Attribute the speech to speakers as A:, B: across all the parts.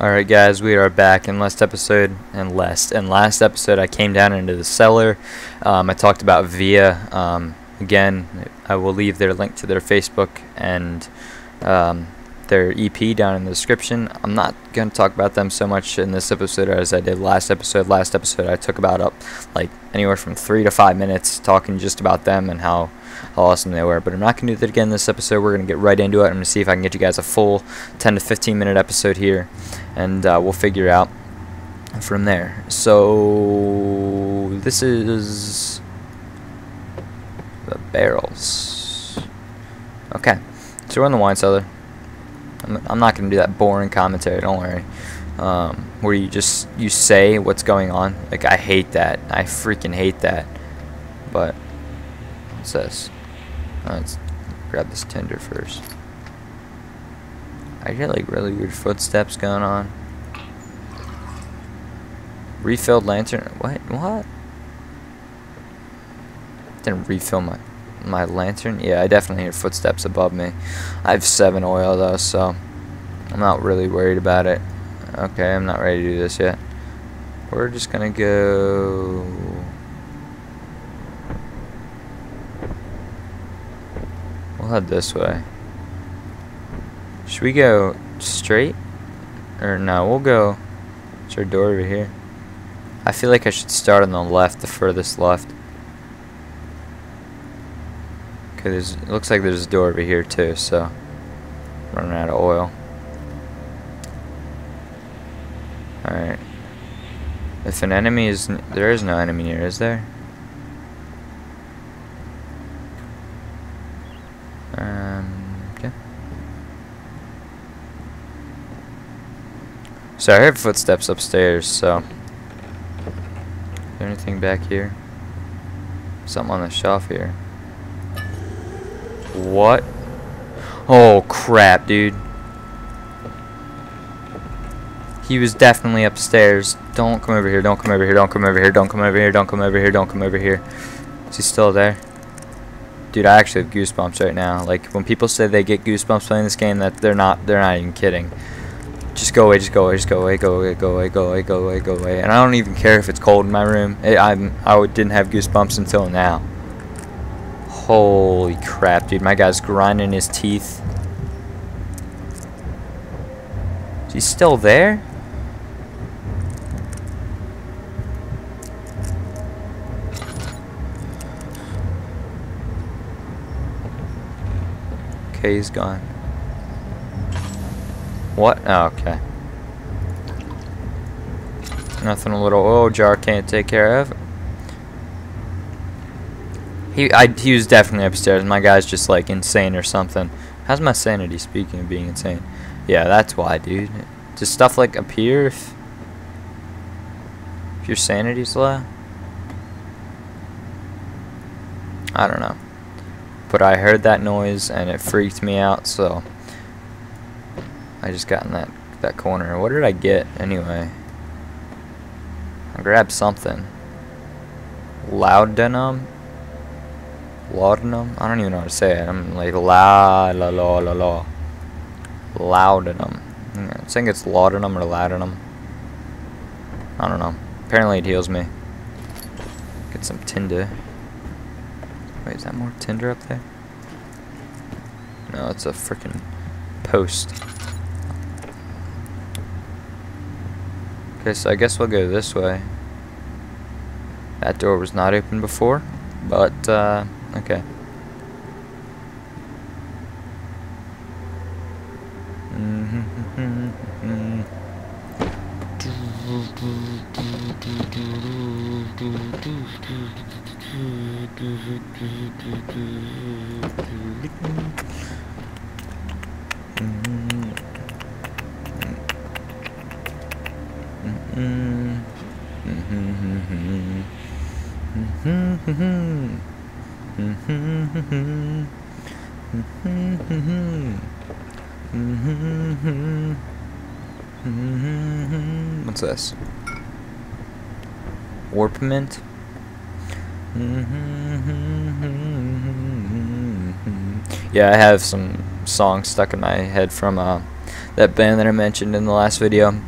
A: Alright guys, we are back in last episode, and last, and last episode I came down into the cellar, um, I talked about Via, um, again, I will leave their link to their Facebook and um, their EP down in the description. I'm not going to talk about them so much in this episode as I did last episode. Last episode I took about up like anywhere from 3 to 5 minutes talking just about them and how how awesome they were. But I'm not going to do that again this episode. We're going to get right into it. I'm going to see if I can get you guys a full 10 to 15 minute episode here, and uh, we'll figure out from there. So this is the barrels. Okay, so we're in the wine cellar. I'm, I'm not going to do that boring commentary. Don't worry. Um, where you just you say what's going on. Like I hate that. I freaking hate that. But what's this? Oh, let's grab this tinder first. I hear like really weird footsteps going on. Refilled lantern. What? What? Didn't refill my my lantern. Yeah, I definitely hear footsteps above me. I have seven oil though, so I'm not really worried about it. Okay, I'm not ready to do this yet. We're just gonna go. We'll head this way. Should we go straight? Or no, we'll go. Is our door over here? I feel like I should start on the left, the furthest left. Okay, there's, it looks like there's a door over here too, so. Running out of oil. Alright. If an enemy is. There is no enemy here, is there? Um, okay. So I heard footsteps upstairs, so. Is there anything back here? Something on the shelf here. What? Oh crap, dude. He was definitely upstairs. Don't come over here, don't come over here, don't come over here, don't come over here, don't come over here, don't come over here. Is he still there? Dude, I actually have goosebumps right now. Like when people say they get goosebumps playing this game, that they're not they're not even kidding. Just go away, just go away, just go away, go away, go away, go away, go away, go away. And I don't even care if it's cold in my room. It, I'm I didn't have goosebumps until now. Holy crap, dude. My guy's grinding his teeth. Is he still there? Okay, he's gone. What? Oh, okay. Nothing a little oil jar can't take care of. He, I, he was definitely upstairs. My guy's just like insane or something. How's my sanity? Speaking of being insane, yeah, that's why, dude. Does stuff like appear if, if your sanity's low? I don't know. But I heard that noise and it freaked me out, so I just got in that that corner. What did I get anyway? I grabbed something. Laudanum? Laudanum? I don't even know how to say it. I'm like la la la la la. Laudanum. I think it's laudanum or laudanum. I don't know. Apparently it heals me. Get some tinder. Wait, is that more tinder up there? No, it's a freaking post. Okay, so I guess we'll go this way. That door was not open before, but, uh, okay. Mm-hmm. What's this? Orpiment? Yeah, I have some songs stuck in my head from uh, that band that I mentioned in the last video.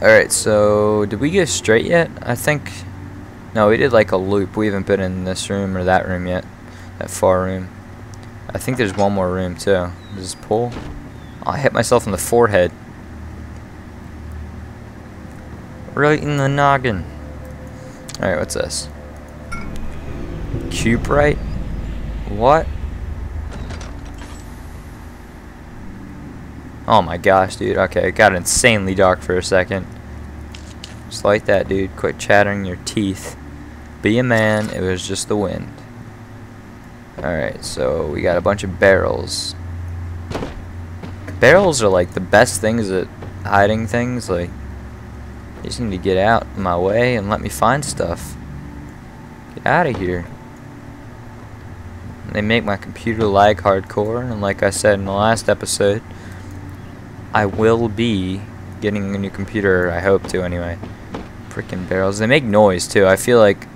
A: Alright, so did we get straight yet? I think... No, we did like a loop. We haven't been in this room or that room yet. That far room. I think there's one more room too. Does this pull? Oh, I hit myself in the forehead. Right in the noggin. Alright, what's this? Cuprite? What? Oh my gosh, dude. Okay, it got insanely dark for a second. Just like that, dude. Quit chattering your teeth. Be a man. It was just the wind. Alright, so we got a bunch of barrels. Barrels are like the best things at hiding things. Like, you just need to get out of my way and let me find stuff. Get out of here. They make my computer lag hardcore, and like I said in the last episode, I will be getting a new computer, I hope to anyway. Freaking barrels. They make noise too. I feel like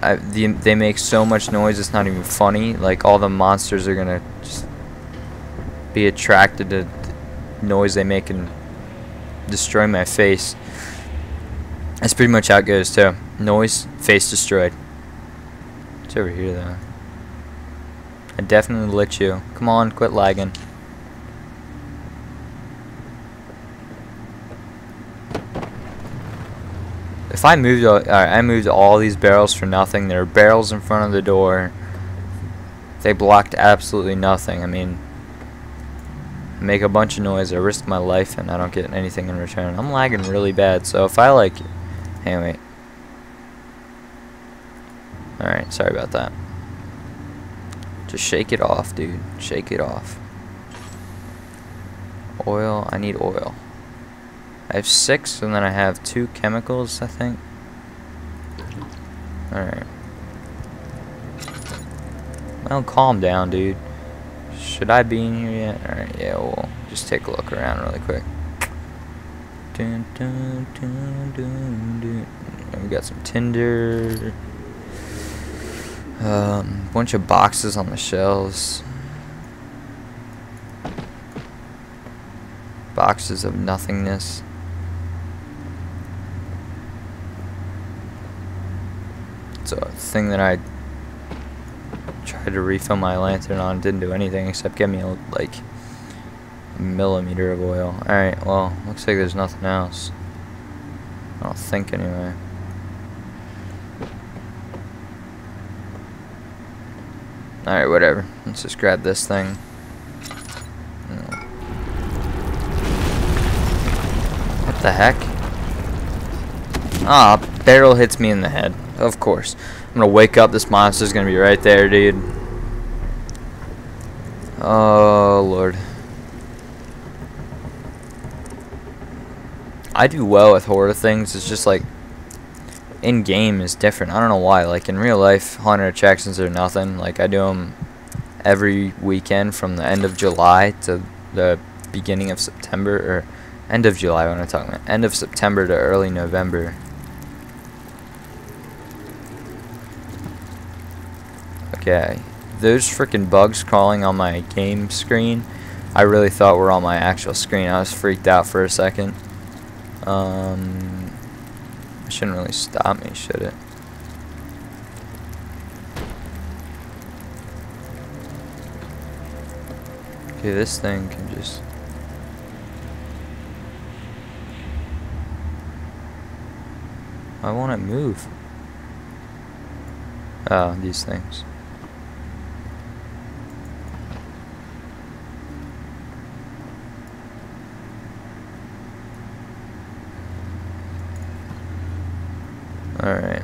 A: I, the, they make so much noise it's not even funny. Like all the monsters are gonna just be attracted to the noise they make and destroy my face. That's pretty much how it goes too. Noise, face destroyed. It's over here though. I definitely lit you. Come on, quit lagging. If I moved, all, I moved all these barrels for nothing. There are barrels in front of the door. They blocked absolutely nothing. I mean, make a bunch of noise. I risk my life and I don't get anything in return. I'm lagging really bad. So if I like, hey wait. All right, sorry about that. Just shake it off, dude. Shake it off. Oil. I need oil. I have six, and then I have two chemicals, I think. Alright. Well, calm down, dude. Should I be in here yet? Alright, yeah, we'll just take a look around really quick. Dun, dun, dun, we got some tinder. Um, bunch of boxes on the shelves. Boxes of nothingness. It's a thing that I tried to refill my lantern on. Didn't do anything except get me a, like a millimeter of oil. Alright, well, looks like there's nothing else. I don't think anyway. Alright, whatever. Let's just grab this thing. What the heck? Ah, barrel hits me in the head. Of course. I'm gonna wake up, this monster's gonna be right there, dude. Oh, Lord. I do well with horror things, it's just like, in-game is different. I don't know why. Like, in real life, haunted attractions are nothing. Like, I do them every weekend from the end of July to the beginning of September, or end of July, I'm talking about, end of September to early November. Okay. Those freaking bugs crawling on my game screen, I really thought were on my actual screen. I was freaked out for a second. Um, it shouldn't really stop me, should it? Okay, this thing can just... Why won't it move? Oh, these things. Alright.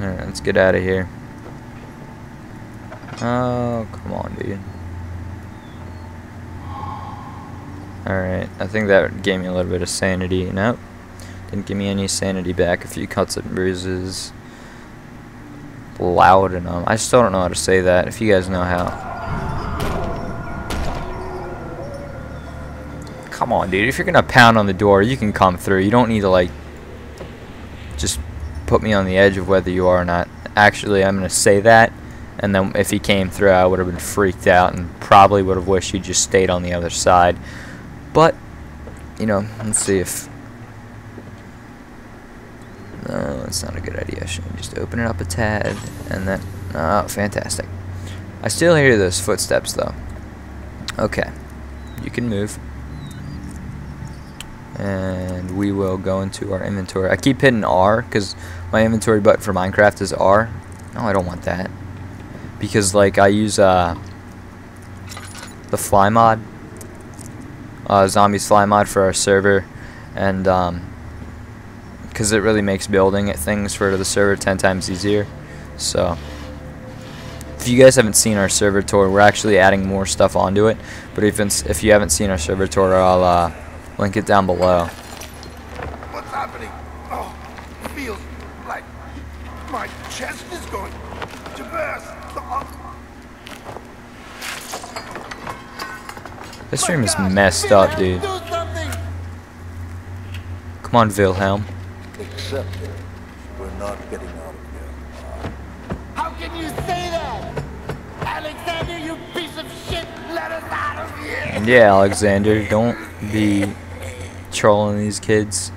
A: Alright, let's get out of here. Oh, come on, dude. Alright, I think that gave me a little bit of sanity. Nope. Didn't give me any sanity back. A few cuts and bruises. Loud um, I still don't know how to say that. If you guys know how. On, dude. If you're going to pound on the door, you can come through. You don't need to, like, just put me on the edge of whether you are or not. Actually, I'm going to say that, And then if he came through, I would have been freaked out and probably would have wished he just stayed on the other side. But, you know, let's see if... No, that's not a good idea. I Should just open it up a tad and then... Oh, fantastic. I still hear those footsteps, though. Okay. You can move. And we will go into our inventory. I keep hitting R because my inventory button for Minecraft is R. No, I don't want that. Because, like, I use uh, the fly mod. Uh, zombies fly mod for our server. And, um, because it really makes building things for the server 10 times easier. So, if you guys haven't seen our server tour, we're actually adding more stuff onto it. But if if you haven't seen our server tour, I'll uh, link it down below.
B: What's happening? Oh, it feels like my chest is going to burst. Oh,
A: This room is
B: my God,
A: messed up, dude. Come on, Wilhelm.
C: Except that we're not getting out of here.
B: How can you say that? Alexander, you piece of shit, let us out of here.
A: And yeah, Alexander, don't be trolling these kids.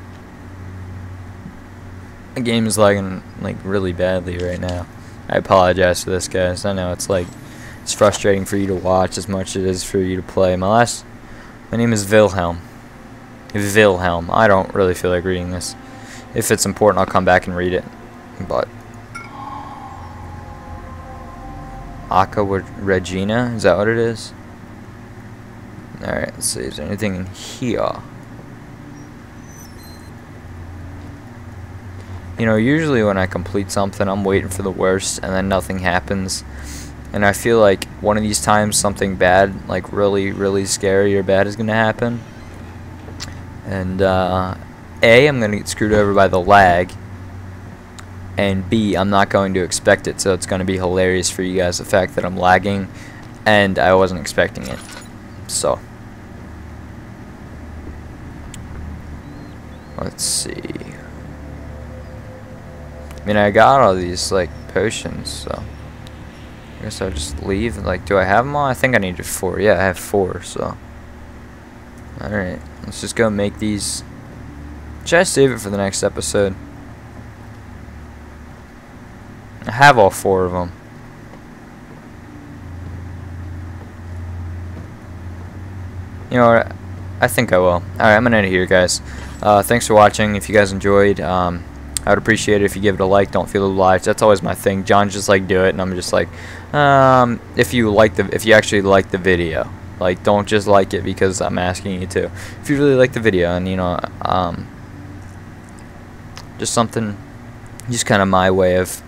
A: The game is lagging like really badly right now. I apologize for this, guys. I know it's like it's frustrating for you to watch as much as it is for you to play. My last, my name is Wilhelm. Wilhelm. I don't really feel like reading this. If it's important, I'll come back and read it. But Aqua Regina, is that what it is? Alright, let's see. Is there anything in here? You know, usually when I complete something, I'm waiting for the worst, and then nothing happens. And I feel like one of these times something bad, like really, really scary or bad is going to happen. And, uh, A, I'm going to get screwed over by the lag. And B, I'm not going to expect it, so it's going to be hilarious for you guys, the fact that I'm lagging, and I wasn't expecting it. So, let's see. Mean, I got all these, like, potions, so. I guess I'll just leave. Like, do I have them all? I think I needed four. Yeah, I have four, so. Alright, let's just go make these. Should I save it for the next episode? I have all four of them. You know? I think I will. Alright, I'm going to end it here, guys. Uh, thanks for watching. If you guys enjoyed, um, I would appreciate it if you give it a like. Don't feel obliged. That's always my thing. John just like do it, and I'm just like, um, if you like the, if you actually like the video, like don't just like it because I'm asking you to. If you really like the video, and you know, um, just something, just kind of my way of,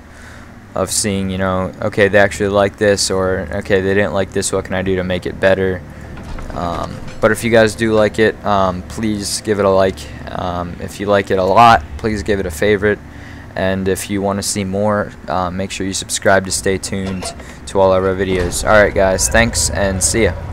A: of seeing, you know, okay, they actually like this, or okay, they didn't like this. What can I do to make it better? Um, but if you guys do like it, um, please give it a like. Um, if you like it a lot, please give it a favorite. And if you want to see more, uh, make sure you subscribe to stay tuned to all our videos. Alright guys, thanks and see ya.